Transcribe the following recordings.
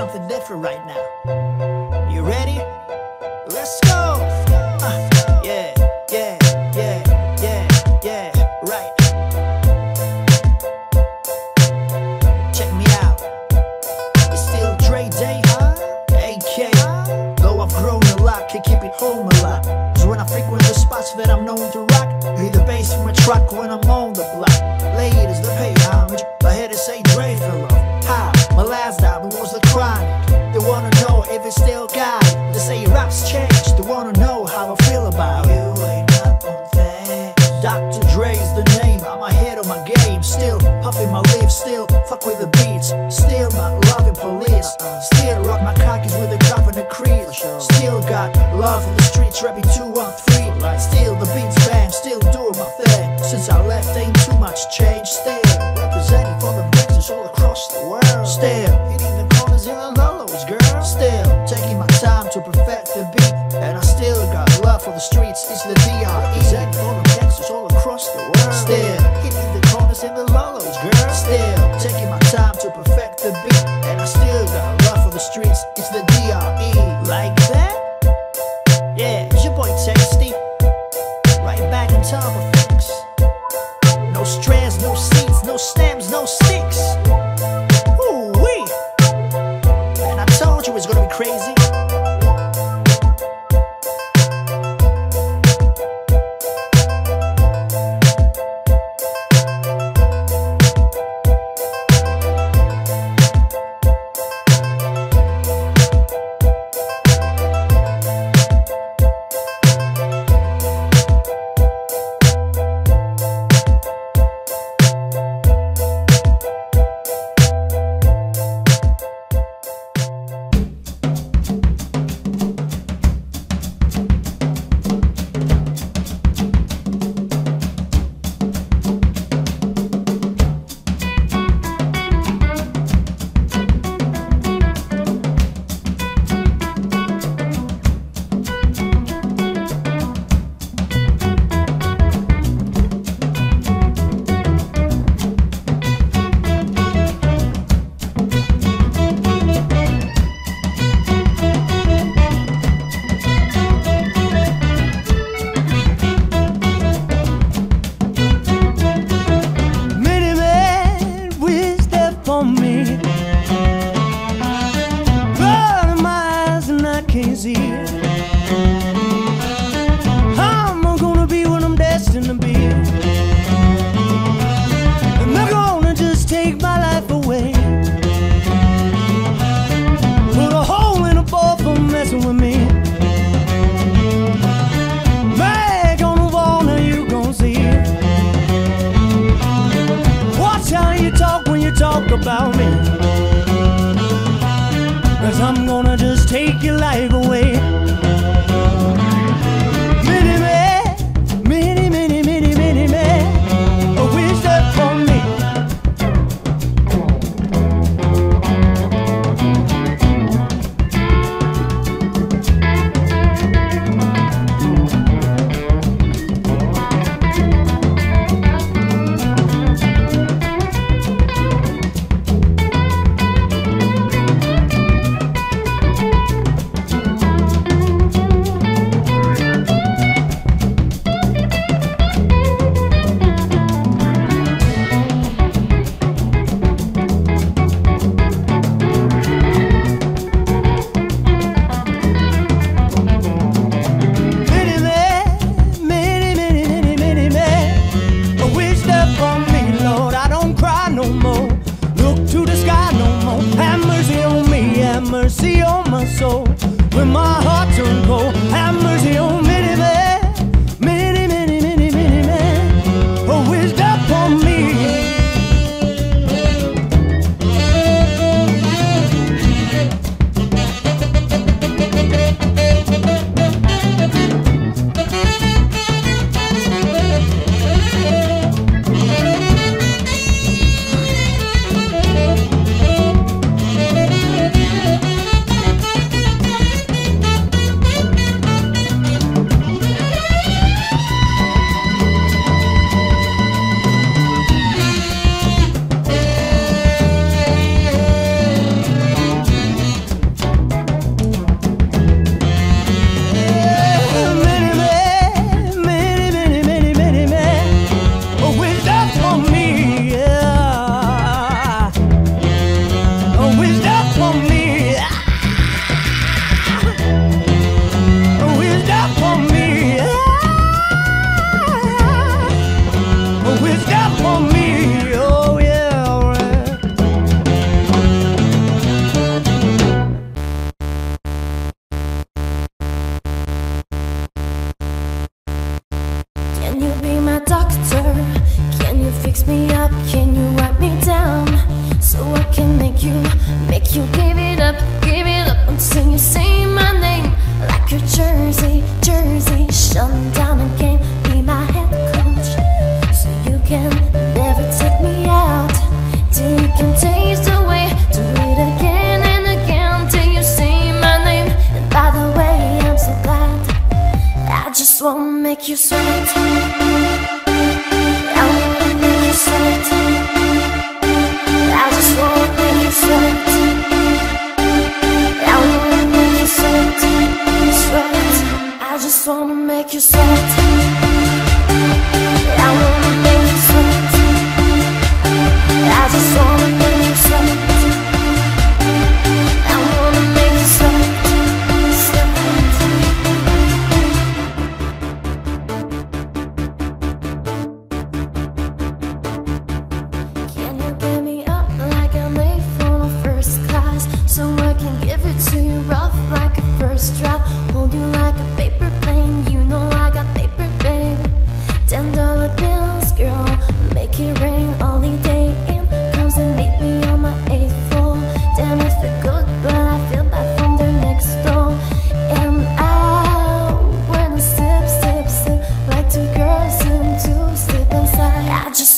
something different right now.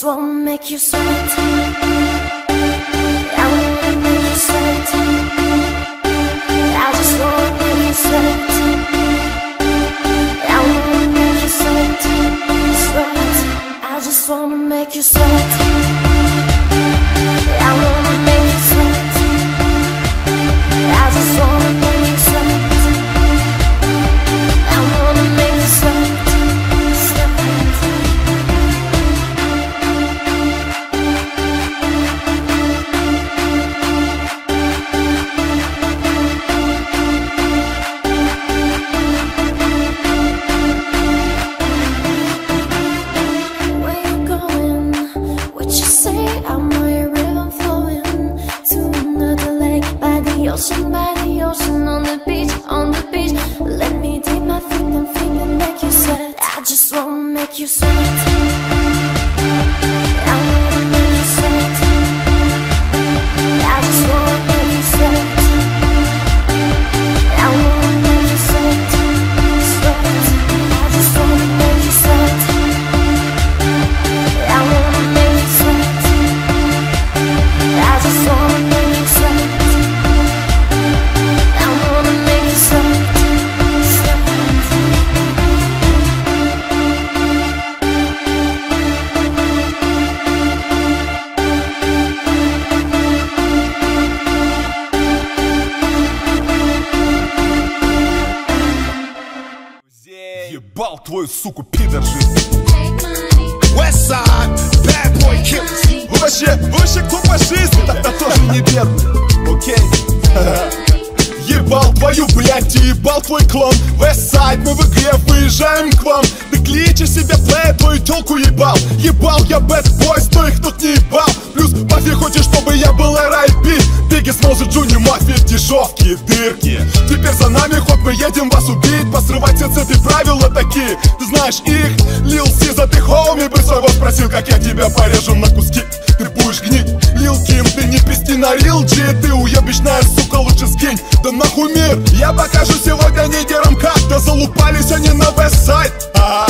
won't make you sweat. то фашист, тогда тоже не бедный Окей. Ебал твою, блядь, и ебал твой клон. Вестсайд, мы в игре, выезжаем к вам. Ты кличешь себе плей, твою телку ебал. Ебал я бэтбой, стой, кто не ебал. Плюс мафия хочет, чтобы я был R.I.P. Беги сможет Джуни, мафия, дешевки, дырки. Теперь за нами ход, мы едем вас убить. Посрывать все цепи, правила такие. Ты знаешь их, Лил Сиза, ты хоуми Бы своего спросил, как я тебя порежу на куски. Ты później Лил Ким Ты не пизди на рилчи, ты уебищная сука, лучше скинь. Да нахуй мир, я покажу сегодня нигерам как. Да залупались они на вестсайд а.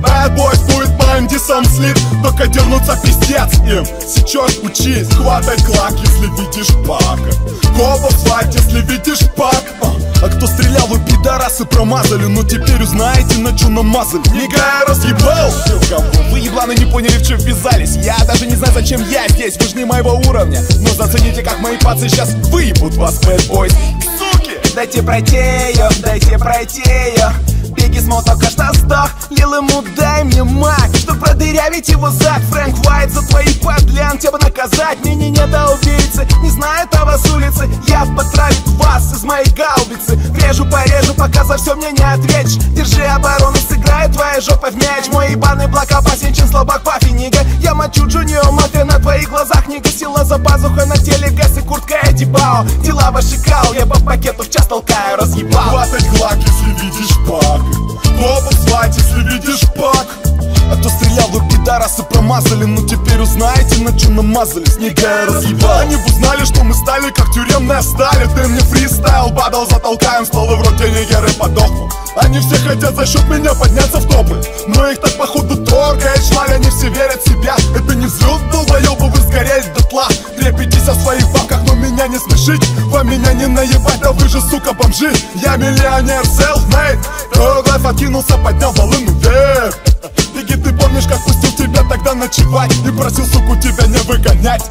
Bad будет банди сам слит Только дернуться пиздец им. Сейчас учись, хватай клак, если видишь пака Копов хватит, если видишь пак. А, а кто стрелял, вы пидорасы промазали. Но теперь узнаете, на чё намазали. Нигая разъебал. Кого вы ебланы не поняли, в чё ввязались. Я даже не знаю, зачем я здесь. Вы ж не моего другого уровня. Но зацените, как мои пацы сейчас выебут вас, бэтбойс Суки! Дайте пройти ее, дайте пройти ее только что сдох, лил ему дай мне маг Что продырявить его зад, Фрэнк Уайт за твои подлян Тебя наказать, мне не до убийцы Не знаю того с улицы, я потравит вас из моей гаубицы. Врежу, порежу, пока за все мне не ответишь. Держи оборону, сыграю твоя жопа в мяч. Мой ебаный блок опасен, чем слабак пафи, нига Я мочу Джуниор мафия на твоих глазах Не гасила за пазухой на теле газ и куртка Эдди Бао. Дела ваши кал, я по пакету в час толкаю, разъебал. Хватать глак, если видишь пак Хлопок звать, если видишь пак а то стрелял, вы пидорасы промазали. Ну теперь узнаете, на чем намазались Снега разъебал Они узнали, что мы стали как тюремная сталь. Ты мне фристайл падал, затолкаем столы в роте нигеры подохну Они все хотят за счет меня подняться в топы. Но их так походу торкает шмаль Они все верят в себя. Это не взлет, долбоебы, вы сгорели дотла. Трепетесь о своих бабках, но меня не смешить. Вам меня не наебать, да вы же, сука, бомжи. Я миллионер, self-made Thug life откинулся, поднял волыну вверх Ты помнишь, как пустил тебя тогда ночевать И просил, суку, тебя не выгонять?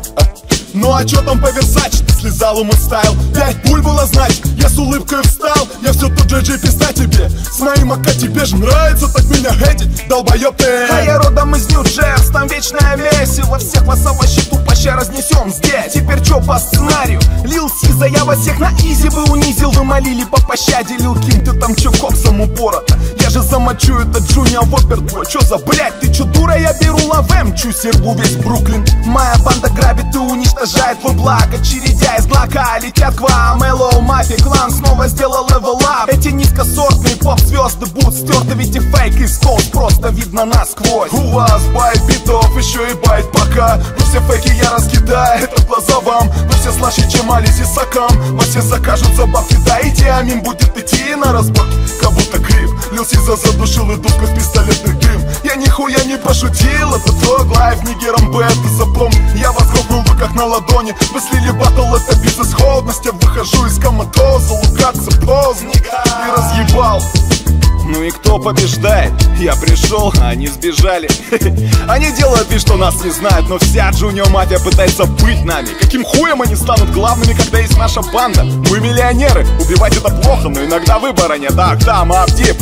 Ну а чё там по Версаче? Ты слезал мой стайл? Пять пуль было знать, я с улыбкой встал. Я все тот же пизда тебе. С моим АК тебе же нравится так меня хейтить Долбоёб ты. А я родом из Нью-Джерс, там вечная месиво. Всех вас овощи тупо ща разнесем здесь. Теперь чё по сценарию? Лил Сиза, я вас всех на изи бы унизил. Вы молили по пощаде, Лил Ким, ты там чё коксом упорото Я же замочу этот Джуниор Вопер твой Чё за блядь, ты чё дура, я беру лавем Чу серву весь Бруклин. Моя банда грабит и уничтожает уничтожает благ Очередя из глока летят к вам. Эллоу, мафи, клан снова сделал левел ап. Эти низкосортные поп-звезды будут стерты Ведь и фейк и скоус просто видно насквозь. У вас байт битов, еще и байт пока. Но все фейки я раскидаю, это глаза вам. Но все слаще, чем Алис и Сакам Вас все закажут за бабки, да и Диамин будет идти на разборки. Как будто гриб, Лил Сиза задушил иду в пистолетный дым Я нихуя не пошутил, это Dog Life, нигером Б, ты запомни Я вас грохнул вы как на ладони. Вы слили батл, это безысходность. Я выхожу из коматоза, лукаться поздно. И разъебал ну и кто побеждает? Я пришел, а они сбежали Они делают вид, что нас не знают Но вся Джуниор Мафия пытается быть нами Каким хуем они станут главными, когда есть наша банда? Мы миллионеры, убивать это плохо Но иногда выбора нет, так, там, Абдип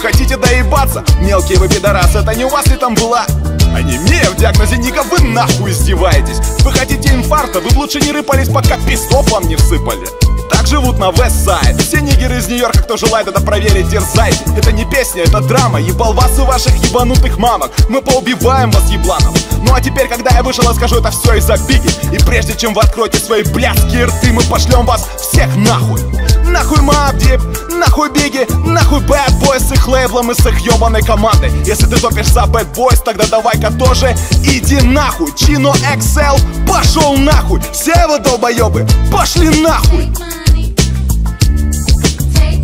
Хотите доебаться? Мелкие вы пидорасы, это не у вас ли там была? А не мне в диагнозе Ника вы нахуй издеваетесь Вы хотите инфаркта, вы лучше не рыпались, пока пистов вам не всыпали так живут на Вестсайд Все нигеры из Нью-Йорка, кто желает это проверить, дерзайте. Это не песня, это драма. Ебал вас и ваших ебанутых мамок. Мы поубиваем вас, ебланов Ну а теперь, когда я вышел, я скажу это все из-за Биги И прежде чем вы откроете свои блядские рты Мы пошлем вас всех нахуй Нахуй Мабдип, нахуй Биги, нахуй Bad Boys с их лейблом и с их ебаной командой Если ты топишь за Boys, тогда давай-ка тоже иди нахуй. Чино XL пошел нахуй. Все вы долбоебы, пошли нахуй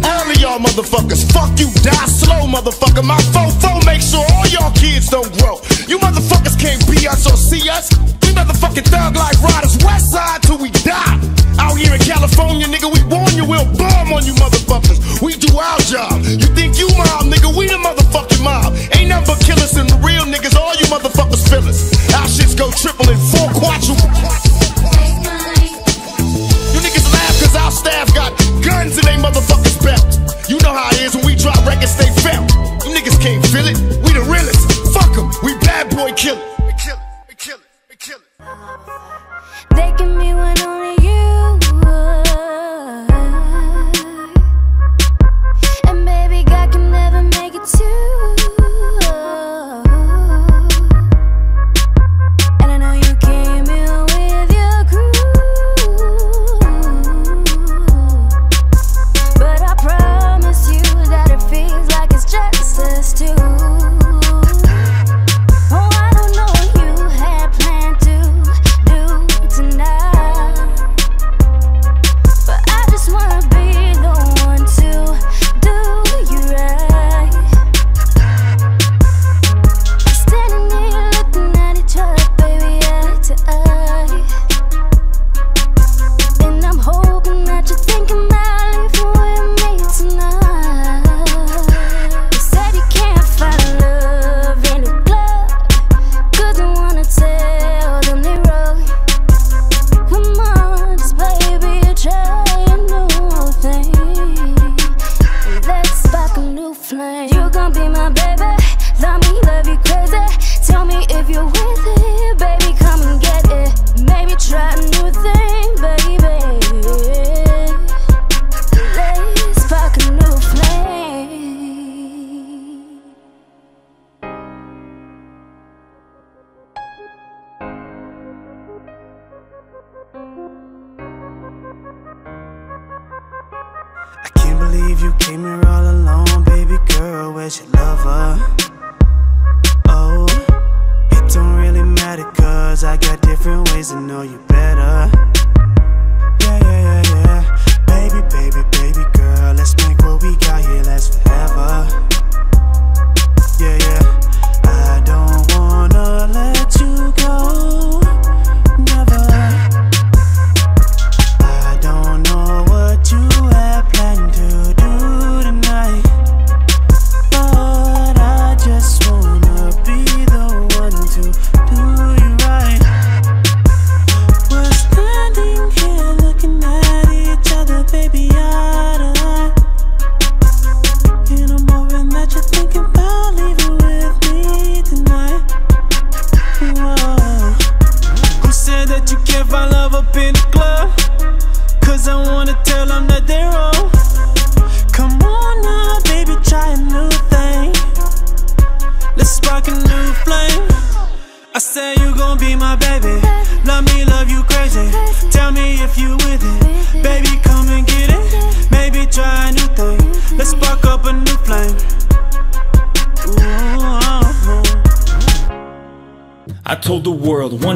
Of y'all motherfuckers, fuck you, die slow, motherfucker. My fofo make sure all y'all kids don't grow. You motherfuckers can't be us or see us. We motherfucking Thug Life riders, west side till we die. Out here in California, nigga, we warn you, we'll bomb on you motherfuckers. We do our job. You think you mob, nigga, we the motherfucking mob. Ain't nothing but killers and real niggas, all you motherfuckers feel us. Our shits go triple and four quadruple. You niggas laugh cause our staff got guns in they motherfuckers know how it is when we drop records, they felt. You niggas can't feel it. We the realest. Fuck them. We bad boy killers. We kill it. We kill it. We kill it. They can be when only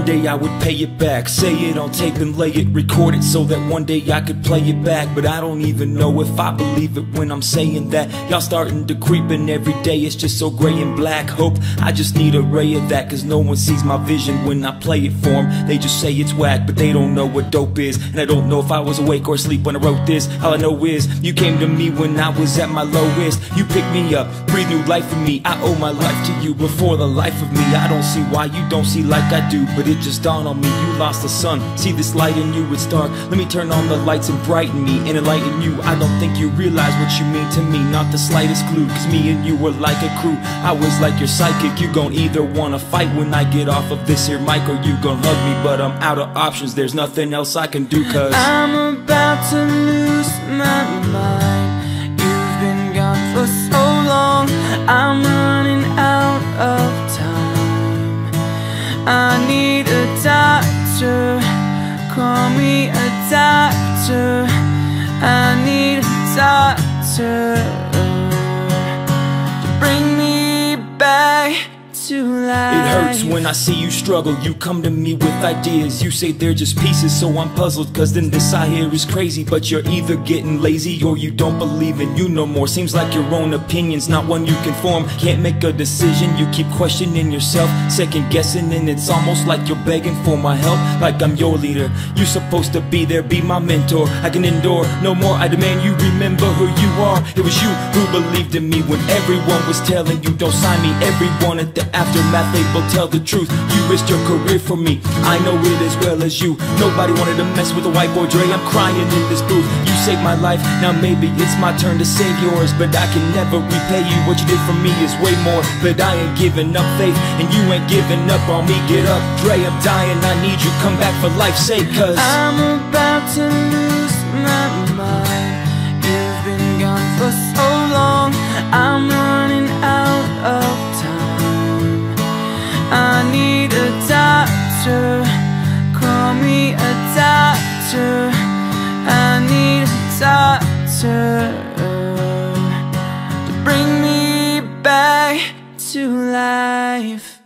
one day I would pay it back. Say it on tape and lay it, record it so that one day I could play it back. But I don't even know if I believe it when I'm saying that. Y'all starting to creep and every day it's just so gray and black. Hope I just need a ray of that, cause no one sees my vision when I play it for them. They just say it's whack, but they don't know what dope is. And I don't know if I was awake or asleep when I wrote this. All I know is you came to me when I was at my lowest. You picked me up, breathe new life in me. I owe my life to you before the life of me. I don't see why you don't see like I do, but it just dawned on me. You lost the sun. See this light in you, it's dark. Let me turn on the lights and brighten me and enlighten you. I don't think you realize what you mean to me, not the slightest clue. Cause me and you were like a crew. I was like your psychic. You gon' either wanna fight when I get off of this here mic, or you gon' hug me. But I'm out of options, there's nothing else I can do, cause I'm about to lose my mind. You've been gone for so long. I'm running out of time. I need a doctor. Call me a doctor. I need a doctor to life. It hurts when I see you struggle. You come to me with ideas. You say they're just pieces, so I'm puzzled. Cause then this I hear is crazy. But you're either getting lazy or you don't believe in you no more. Seems like your own opinion's not one you can form. Can't make a decision. You keep questioning yourself, second guessing, and it's almost like you're begging for my help. Like I'm your leader. You're supposed to be there, be my mentor. I can endure no more. I demand you remember who you are. It was you who believed in me when everyone was telling you don't sign me. Everyone at the aftermath label tell the truth. You risked your career for me. I know it as well as you. Nobody wanted to mess with a white boy Dre. I'm crying in this booth. You saved my life. Now maybe it's my turn to save yours. But I can never repay you. What you did for me is way more. But I ain't giving up faith. And you ain't giving up on me. Get up, Dre. I'm dying. I need you. Come back for life's sake. Cause I'm about to lose my mind. You've been gone for so long. I'm running out of. I need a doctor. Call me a doctor. I need a doctor uh, to bring me back to life.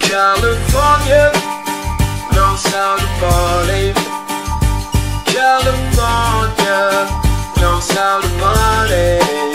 California knows how to party. California knows how to party.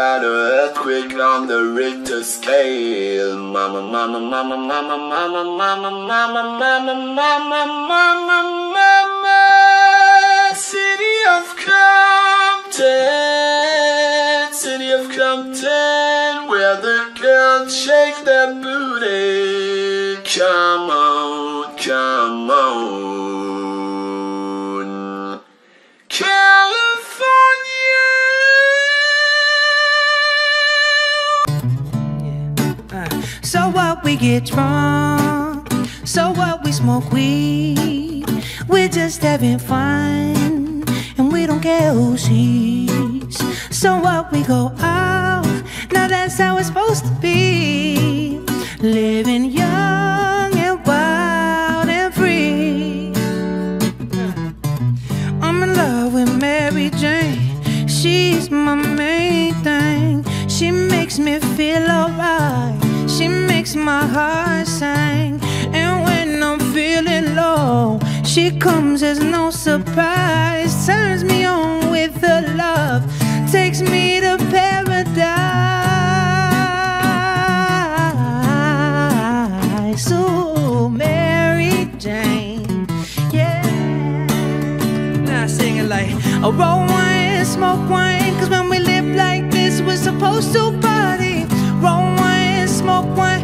About an earthquake on the Richter scale. Mama, mama, mama, mama, mama, mama, mama, mama, mama, mama, mama. City of Compton, city of Compton, where the girls shake their booty. Come on, get drunk, so what we smoke weed. We're just having fun, and we don't care who sees. So what we go out, now that's how it's supposed to be. Living young and wild and free. I'm in love with Mary Jane. She's my main thing. She makes me feel alright. Makes my heart sing. And when I'm feeling low, she comes as no surprise. Turns me on with her love. Takes me to paradise. Ooh, Mary Jane. Yeah. Now I sing it like a roll wine, smoke wine. Cause when we live like this, we're supposed to party. Roll wine, smoke wine.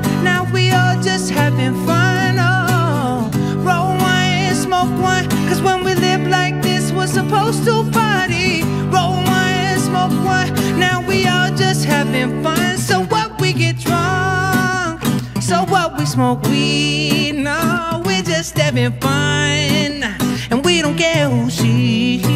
Just having fun. Oh, roll wine, smoke wine. Cause when we live like this, we're supposed to party. Roll wine, smoke wine. Now we all just having fun. So what we get drunk. So what we smoke weed. No, we're just having fun. And we don't care who sees.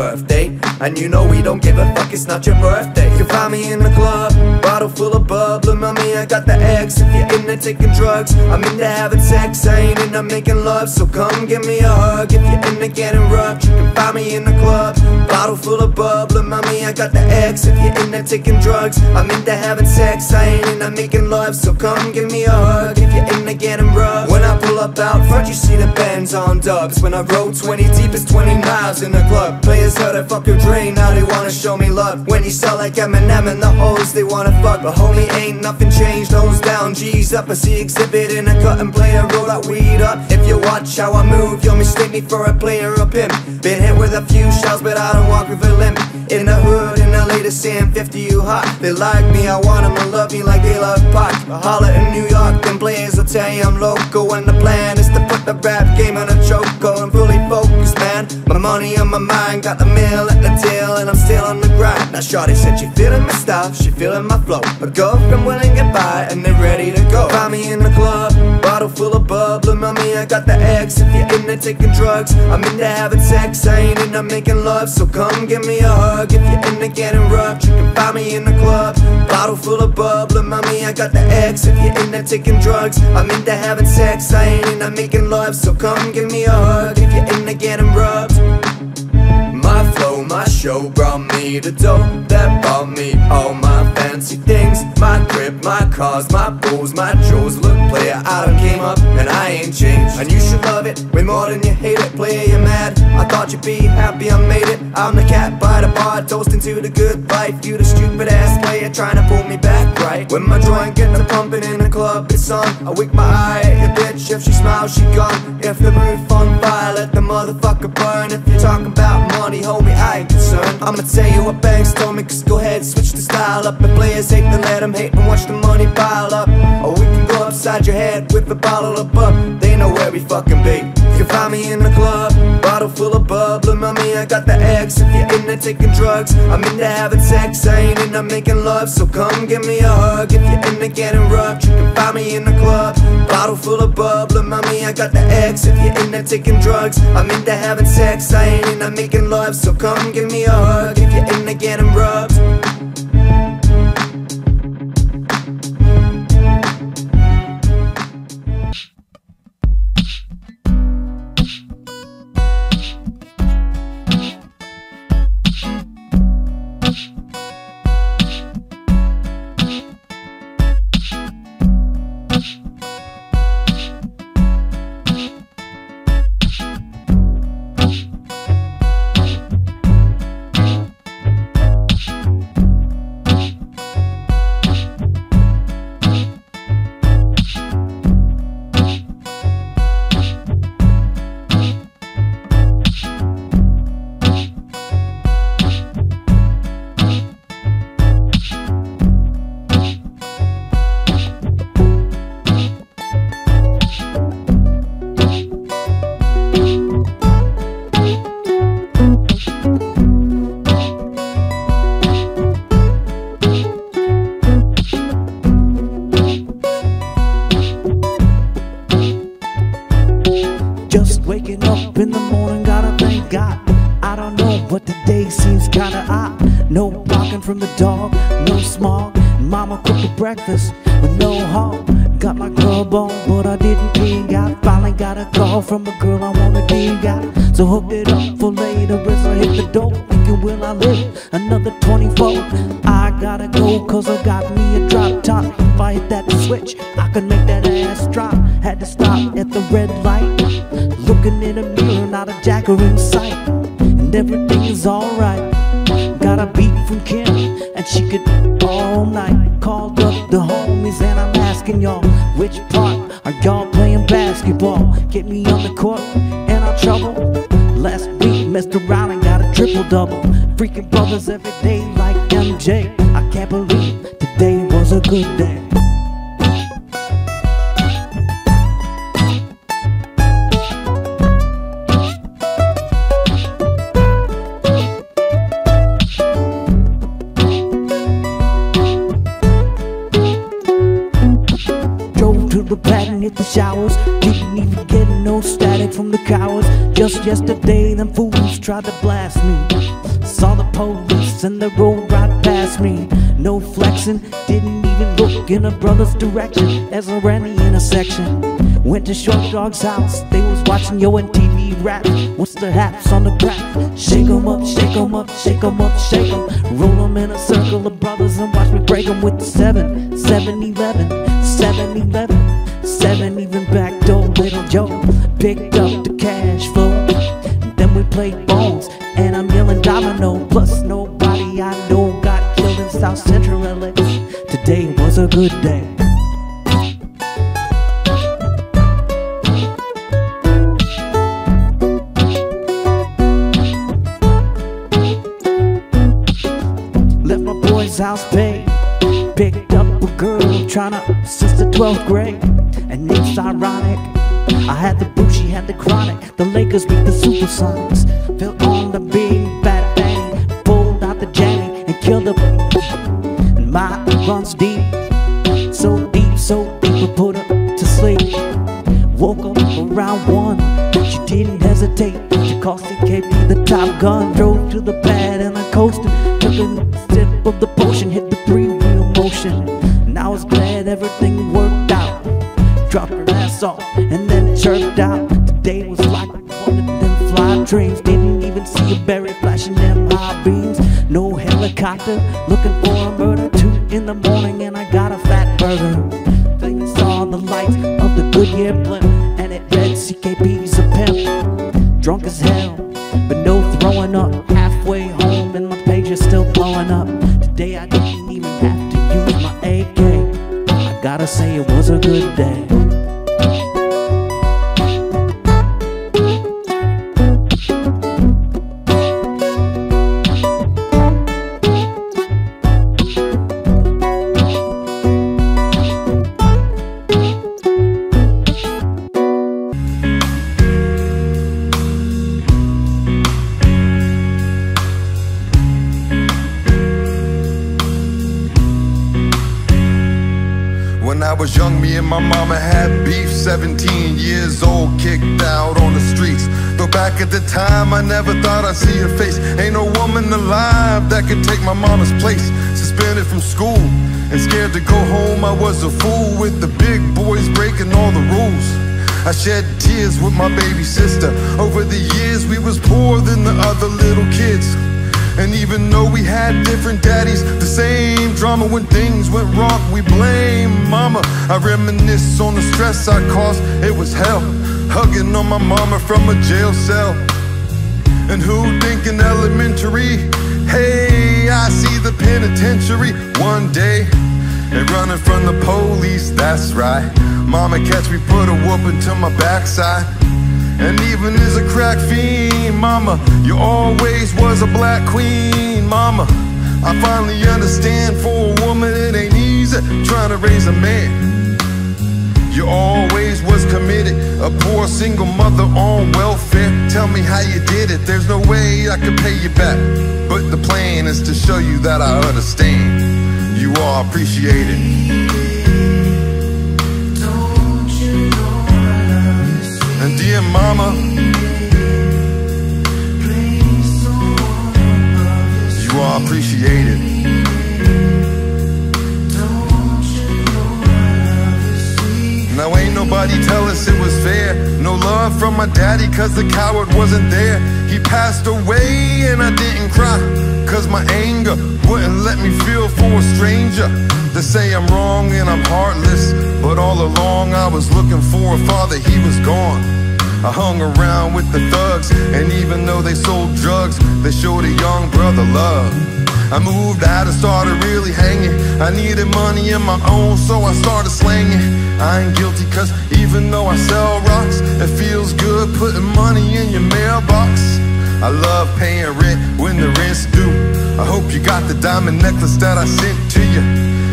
Birthday. And you know we don't give a fuck, it's not your birthday. You find me in the club, bottle full of bubble. Mommy, I got the X. If you're into taking drugs, I'm into having sex. I ain't into making love, so come give me a hug. If you're into getting rough, you can find me in the club, bottle full of bubble. Mommy, I got the X. If you're into taking drugs, I'm into having sex. I ain't into making love, so come give me a hug. If you're into getting rough, when I pull up out front, you see the Benz on dubs. When I roll 20 deep, it's 20 miles in the club. Players heard a fucking drain, now they wanna show me love. When you sell like Eminem and the hoes, they wanna fuck. But homie, ain't nothing changed. Nose down, G's up. I see Xzibit in a cut and play a roll that weed up. If you watch how I move, you'll mistake me for a player or pimp. Been hit with a few shells, but I don't walk with a limp. In the hood, in LA, they saying 50 you hot. They like me, I want them to love me like they love Pac. I holla in New York, them players will tell you I'm local. And the plan is to put the rap game on a chokehold. I'm fully focused, man. My money on my mind, got the mill at the till, and I'm still on the grind. Now, Shorty said she feeling my style, she feeling my flow. A girlfriend willing to buy, and they're ready to go. Find me in the club, bottle full of bubble. Mommy, I got the X. If you're into taking drugs, I'm into having sex. I ain't into making love, so come give me a hug. If you're into getting rough, you can find me in the club, bottle full of bubble. Mommy, I got the X. If you're into taking drugs, I'm into having sex. I ain't into making love, so come give me a hug. If you're into getting rubbed. My show Brought me the dough that bought me all my fancy things. My crib, my cars, my booze, my jewels Look player, I done came up and I ain't changed. And you should love it way more than you hate it. Player, you're mad, I thought you'd be happy I made it. I'm the cat by the bar, toasting to the good life. You the stupid ass player trying to pull me back right? When my joint gets to pumping in the club, it's on. I wink my eye at your bitch, if she smiles, she gone. If the roof on fire, let the motherfucker burn. If you're talking about money, homie, I I'ma tell you what banks told me, cause go ahead, switch the style up. If players hate, then let them hate and watch the money pile up. We can upside your head with a bottle of bub They know where we fucking be. You can find me in the club, bottle full of bubble Mommy, I got the X, if you're in there taking drugs I'm into having sex, I ain't into making love So come give me a hug, if you're into getting rough You can find me in the club, bottle full of bubble Mommy, I got the X, if you're in there taking drugs I'm into having sex, I ain't into making love So come give me a hug, if you're into getting rubbed gotta go, cause I got me a drop top. If I hit that switch, I could make that ass drop. Had to stop at the red light. Looking in a mirror, not a jacker in sight. And everything is alright. Got a beat from Kim, and she could all night. Called up the homies, and I'm asking y'all, which part are y'all playing basketball? Get me on the court, and I'll trouble. Last week, messed around and got a triple double. Freaking brothers every day a brother's direction as I ran the intersection. Went to Short Dog's house, they was watching Yo MTV rap. What's the haps on the crack? Shake 'em up, shake 'em up, shake 'em up, shake 'em. Roll 'em in a circle of brothers and watch me break 'em with the since the 12th grade. And it's ironic. I had the boo, she had the chronic. The Lakers beat the Supersonics. Fell on the big fat bang. Pulled out the jammy and killed the. And my runs deep. So deep, so deep, we put her to sleep. Woke up around one. But she didn't hesitate. She the KP the top gun. Drove to the pad and I coasted. Took a sip of the potion, hit the three wheel motion. Now it's glad. Dropped her ass off and then chirped out. Today was like one of them fly dreams. Didn't even see a berry flashing them high beams. No helicopter looking for a murder. Tears with my baby sister. Over the years, we was poorer than the other little kids. And even though we had different daddies, the same drama when things went wrong, we blame mama. I reminisce on the stress I caused, it was hell. Hugging on my mama from a jail cell. And who think thinking elementary? Hey, I see the penitentiary one day. And running from the police, that's right. Mama catch me, put a whooping to my backside. And even as a crack fiend, mama, you always was a black queen, mama. I finally understand for a woman it ain't easy trying to raise a man. You always was committed, a poor single mother on welfare. Tell me how you did it, there's no way I could pay you back. But the plan is to show you that I understand. You are appreciated. And dear mama, you are appreciated. Now ain't nobody tell us it was fair No love from my daddy cause the coward wasn't there He passed away and I didn't cry Cause my anger wouldn't let me feel for a stranger They say I'm wrong and I'm heartless. But all along I was looking for a father, he was gone. I hung around with the thugs And even though they sold drugs They showed a young brother love. I moved out and started really hanging. I needed money in my own so I started slanging. I ain't guilty cause even though I sell rocks It feels good putting money in your mailbox. I love paying rent when the rent's due I hope you got the diamond necklace that I sent to you.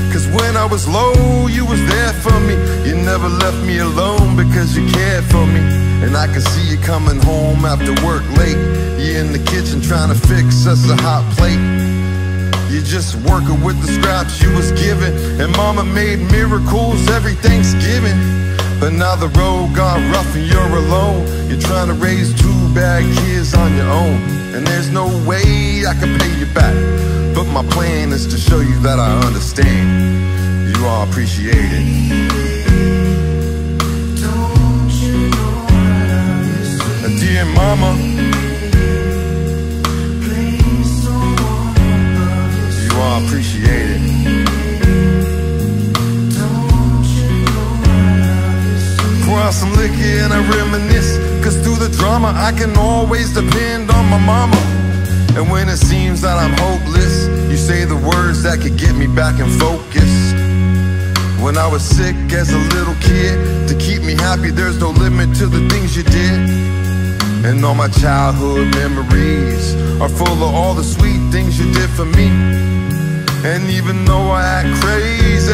Cause when I was low, you was there for me. You never left me alone because you cared for me. And I can see you coming home after work late. You in the kitchen trying to fix us a hot plate. You just working with the scraps you was given. And mama made miracles every Thanksgiving. But now the road got rough and you're alone. You're trying to raise two bad kids on your own And there's no way I can pay you back But my plan is to show you that I understand You are appreciated dear mama You are appreciated. Pour out some liquor and I reminisce. Cause through the drama, I can always depend on my mama. And when it seems that I'm hopeless, you say the words that could get me back in focus. When I was sick as a little kid, to keep me happy, there's no limit to the things you did. And all my childhood memories are full of all the sweet things you did for me. And even though I act crazy,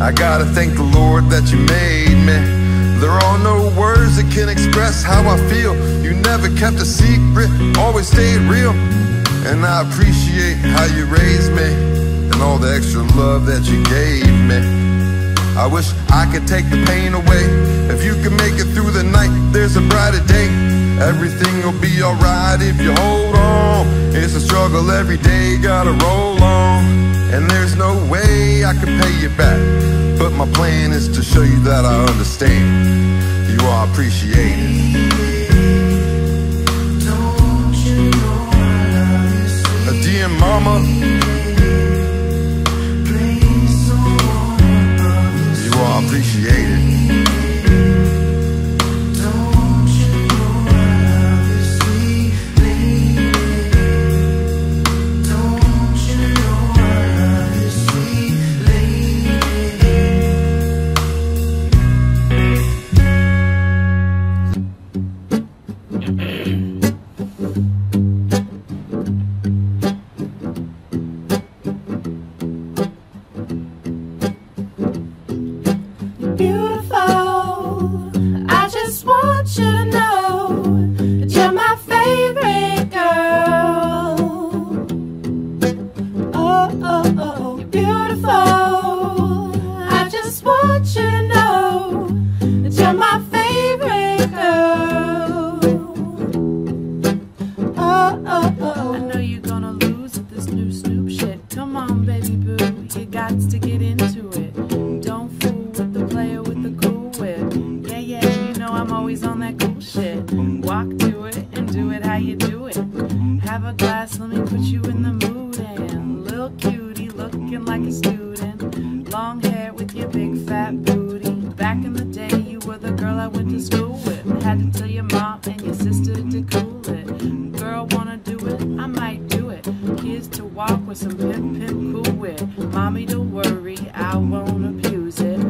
I gotta thank the Lord that you made me. There are no words that can express how I feel. You never kept a secret, always stayed real. And I appreciate how you raised me and all the extra love that you gave me. I wish I could take the pain away. If you can make it through the night, there's a brighter day. Everything will be alright if you hold on. It's a struggle every day, gotta roll on. And there's no way I can pay you back. But my plan is to show you that I understand. You are appreciated. Dear mama. You are appreciated.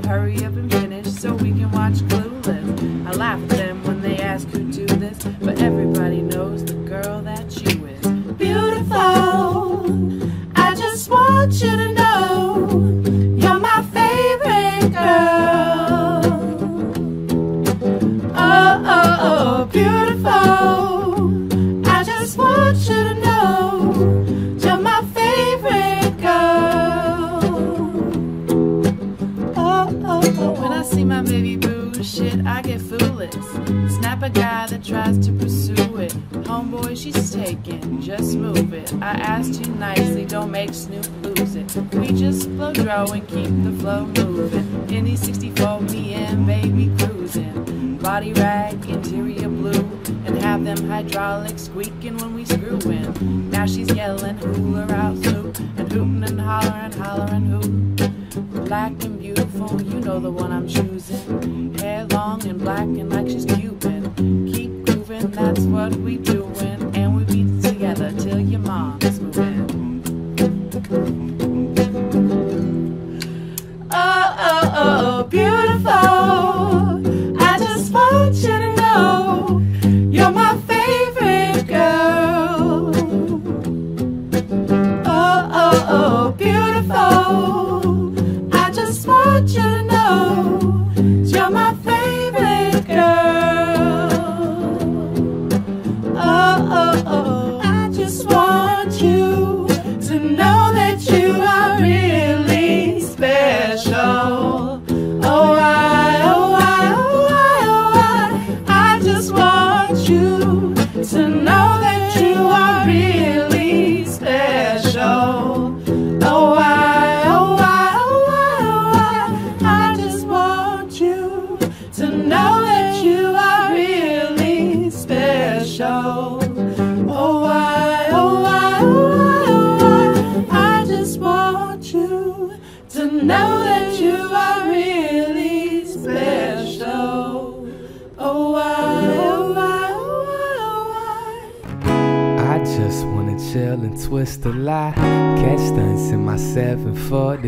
Hurry up and finish so we can watch Clueless. I laugh at them when they ask who do this, but everybody knows foolish. Snap a guy that tries to pursue it. Homeboy, she's taken, just move it. I asked you nicely, don't make Snoop lose it. We just flow draw and keep the flow moving. Any 64, me and baby cruising. Body rag, interior blue, and have them hydraulics squeaking when we screw in. Now she's yelling, hooler out Snoop, and hooting and hollering, hollering, hooting. Black and beautiful, you know the one I'm choosing. And black and like she's Cuban. Keep grooving, that's what we doing,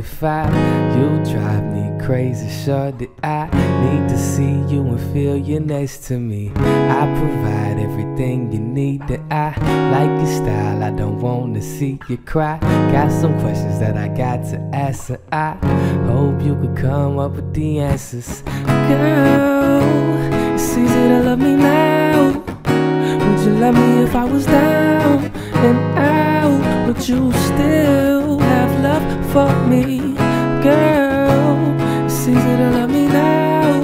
745. You drive me crazy, shorty. I need to see you and feel you next to me. I provide everything you need. That I like your style. I don't wanna see you cry. Got some questions that I got to ask, and I hope you could come up with the answers. Girl, it's easy to love me now. Would you love me if I was down and out? Would you still have love for me? Girl, it's easy to love me now.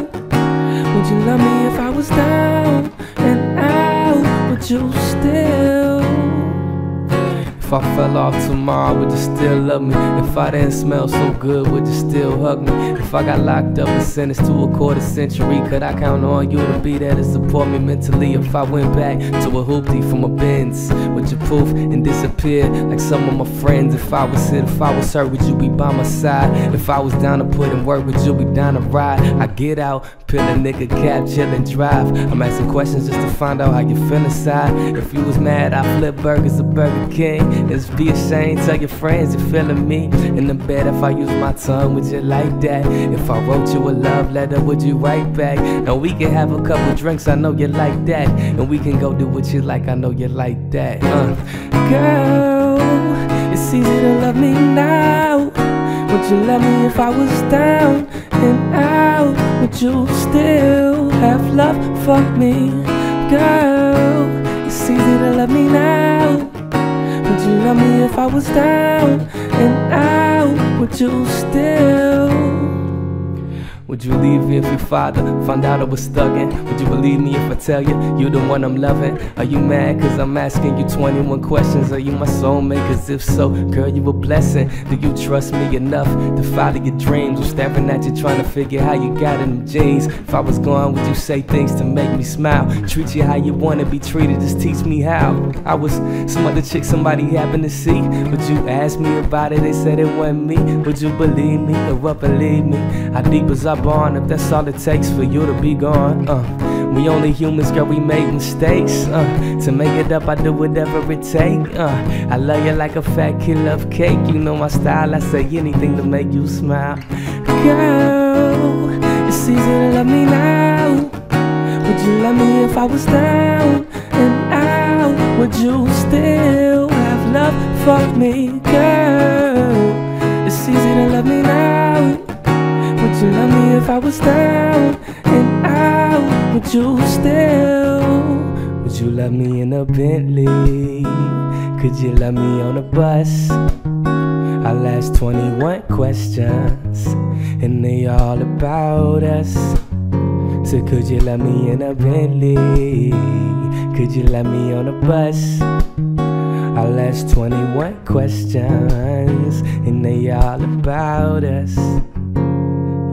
Would you love me if I was down and out? Would you? If I fell off tomorrow, would you still love me? If I didn't smell so good, would you still hug me? If I got locked up and sentenced to a quarter century, could I count on you to be there to support me mentally? If I went back to a hoopty from a Benz, would you poof and disappear like some of my friends? If I was hit, if I was hurt, would you be by my side? If I was down to put in work, would you be down to ride? I get out, peel a nigga cab, chill and drive. I'm asking questions just to find out how you feel inside. If you was mad, I flip burgers at Burger King. Just be ashamed, tell your friends you're feeling me. In the bed, if I use my tongue, would you like that? If I wrote you a love letter, would you write back? And we can have a couple drinks, I know you like that. And we can go do what you like, I know you like that. Uh. Girl, it's easy to love me now. Would you love me if I was down and out? Would you still have love for me? Girl, it's easy to love me now. Would you love me if I was down and out? Would you still? Would you leave me if your father found out I was thuggin'? Would you believe me if I tell you you're the one I'm loving? Are you mad cause I'm asking you 21 questions? Are you my soulmate? Cause if so, girl, you a blessing. Do you trust me enough to follow your dreams? I'm staring at you trying to figure how you got in them jeans. If I was gone, would you say things to make me smile? Treat you how you wanna be treated, just teach me how. I was some other chick somebody happened to see. Would you ask me about it? They said it wasn't me. Would you believe me or what believe me? How deep is our bond if that's all it takes for you to be gone? Uh, we only humans, girl, we make mistakes. Uh, to make it up, I do whatever it takes. Uh, I love you like a fat kid love cake. You know my style, I say anything to make you smile. Girl, it's easy to love me now. Would you love me if I was down and out? Would you still have love for me, girl? It's easy to love me now. Would you love me if I was down and out? Would you still? Would you love me in a Bentley? Could you love me on a bus? I'll ask 21 questions, and they all about us. So could you love me in a Bentley? Could you love me on a bus? I'll ask 21 questions, and they all about us.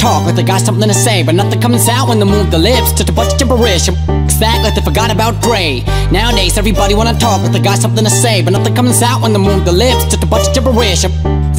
Talk like they got something to say, but nothing comes out when they move the lips. Just a bunch of gibberish. Act like they forgot about Dre Nowadays, everybody wanna talk like they got something to say, but nothing comes out when they move the lips. Just a bunch of gibberish.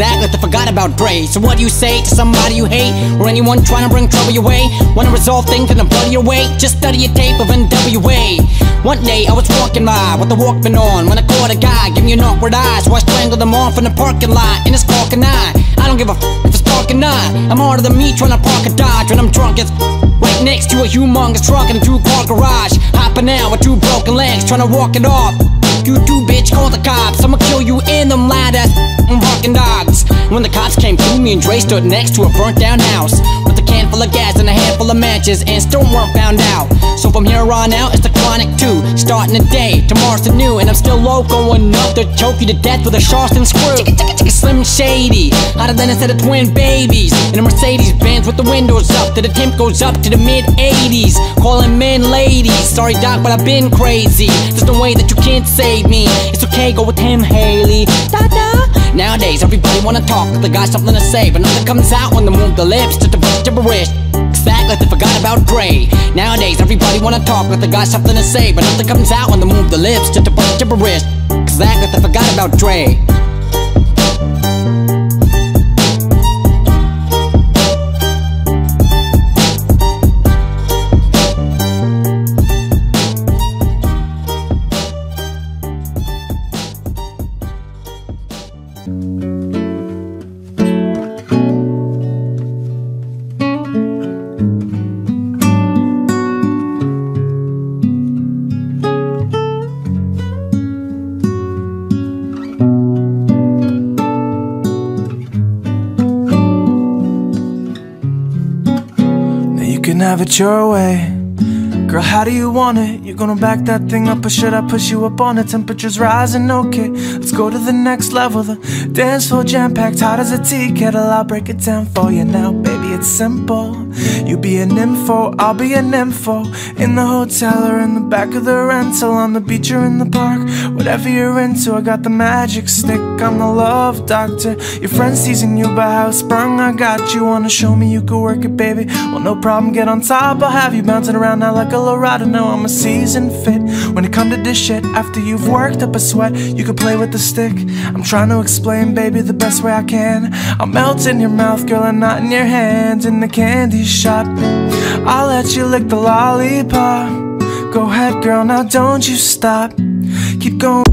Act like they forgot about Dre. So what do you say to somebody you hate, or anyone trying to bring trouble your way? Wanna resolve things in a bloodier way? Just study a tape of NWA. One day I was walking by with the Walkman on when I caught a guy giving me an awkward eye, so I strangled him off in the parking lot in his Falcon eye. I don't give a f if it's dark or not. I'm harder than me trying to park a Dodge when I'm drunk as right next to a humongous truck in a two-car garage. Hopping out with two broken legs, trying to walk it off. You do, bitch, call the cops. I'ma kill you in them loud ass barking dogs. When the cops came through, me and Dre stood next to a burnt down house with a can full of gas and a handful of matches, and still weren't found out. So from here on out, it's the chronic two. Starting the day, tomorrow's the new, and I'm still loco enough to choke you to death with a Charleston Chew. Slim Shady, hotter than a set of twin babies. In a Mercedes Benz with the windows up, till the temp goes up to the mid 80s. Calling men ladies. Sorry, Doc, but I've been crazy. There's no way that you can't save me. It's okay, go with him, Hailie. Da da. Nowadays, everybody wanna talk they got something to say, but nothing comes out when they move their lips. Bunch of gibberish. Act like they forgot about Dre. Nowadays, everybody wanna talk like they got something to say, but nothing comes out when they move their lips. Bunch of gibberish. Act like they forgot about Dre. It your way. Girl, how do you want it? You gonna back that thing up or should I push you up on it? Temperature's rising, okay. Let's go to the next level. The dance floor jam packed, hot as a tea kettle. I'll break it down for you now, baby. It's simple. You be an info, I'll be an info. In the hotel or in the back of the rental, on the beach or in the park. Whatever you're into, I got the magic stick. I'm the love doctor. Your friends teasing you about how sprung I got you. Wanna show me you can work it, baby? Well, no problem, get on top. I'll have you bouncing around now like a Lorado. Now I'm a seasoned fit. When it come to this shit, after you've worked up a sweat, you can play with the stick. I'm trying to explain, baby, the best way I can. I'll melt in your mouth, girl, and not in your hands. In the candy shop, I'll let you lick the lollipop. Go ahead, girl, now don't you stop. Keep going.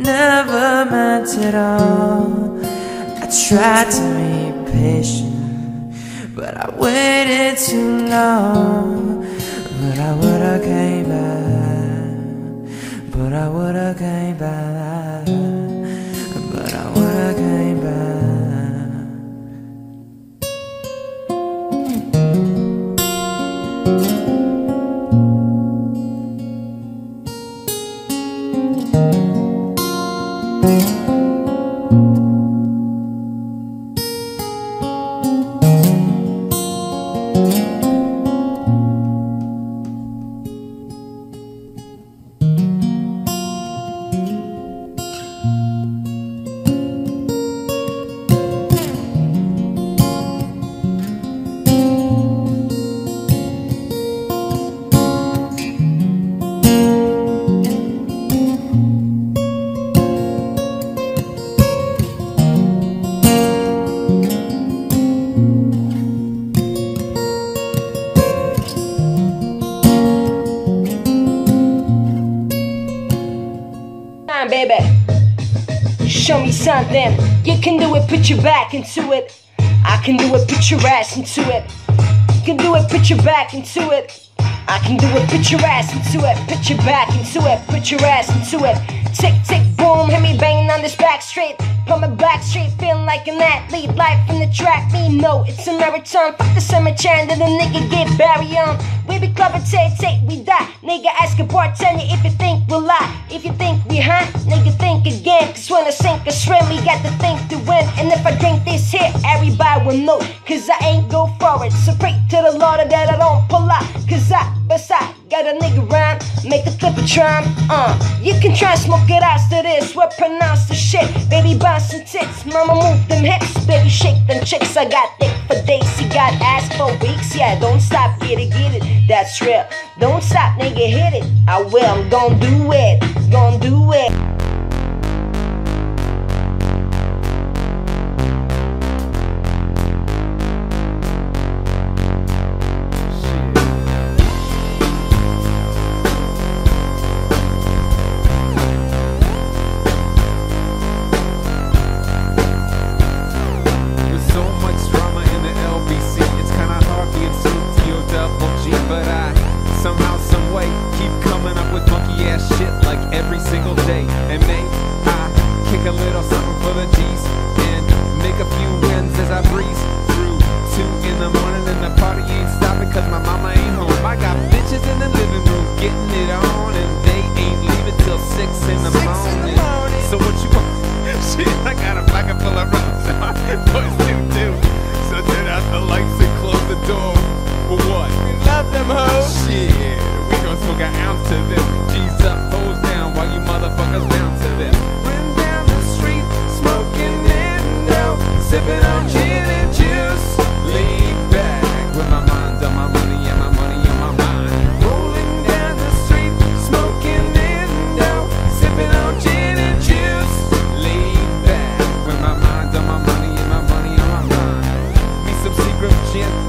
Never meant it all. I tried to be patient but I waited too long. But I would've came back But I would've came back your ass into it. You can do it, put your back into it. I can do it, put your ass into it, put your back into it, put your ass into it. Tick, tick, boom, hit me banging on this back street. Put my back street, feeling like an athlete. Life in the track, me know it's a marathon. Fuck the cemetery, that a nigga get buried on. We be clubbing, take, take, we die. Nigga, ask a bartender if you think we'll lie. If you think we hot, nigga, think again. Cause when I sink or swim, we got to think to win. And if I drink this here, everybody will know. Cause I ain't go forward. So pray to the Lord that I don't pull out. Cause I, beside, got a nigga rhyme. Make the clip a tryme. Uh, you can try smoke it out to this. What pronounce the shit? Baby, bounce some tits. Mama, move them hips. Baby, shake them chicks. I got dick for days. You got ass for weeks. Yeah, don't stop, get it, get it. That's real. Don't stop, nigga, hit it. I will. I'm gon' do it. Gon' do it.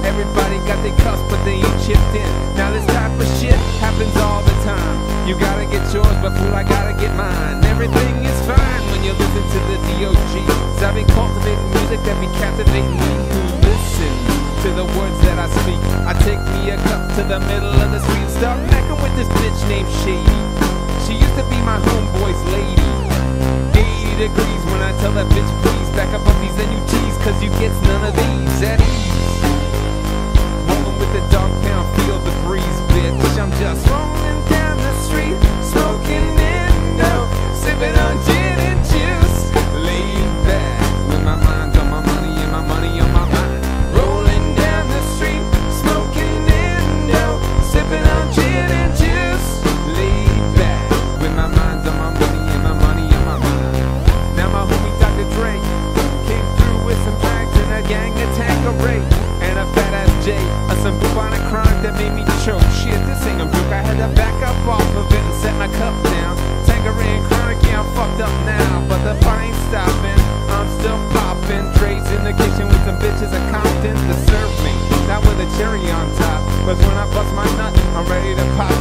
Everybody got their cups, but they ain't chipped in. Now this type of shit happens all the time. You gotta get yours, but fool, I gotta get mine. Everything is fine when you listen to the DOG. i I've been cultivating music that be captivating me who listen to the words that I speak. I take me a cup to the middle of the street, and start macking with this bitch named Sadie. She used to be my homeboy's lady. 80 degrees when I tell that bitch please back up off these NUTs cause you gets none of these at ease. The dog pound, feel the breeze, bitch. I'm just rolling down the street, smoking Indo, sipping on gin and juice. Made me choke. Shit, this ain't a joke. I had to back up off of it and set my cup down. Tanqueray and chronic, yeah, I'm fucked up now, but the fun ain't stopping. I'm still popping. Dre's in the kitchen with some bitches at Compton to serve me. Not with a cherry on top. Cause when I bust my nut, I'm ready to pop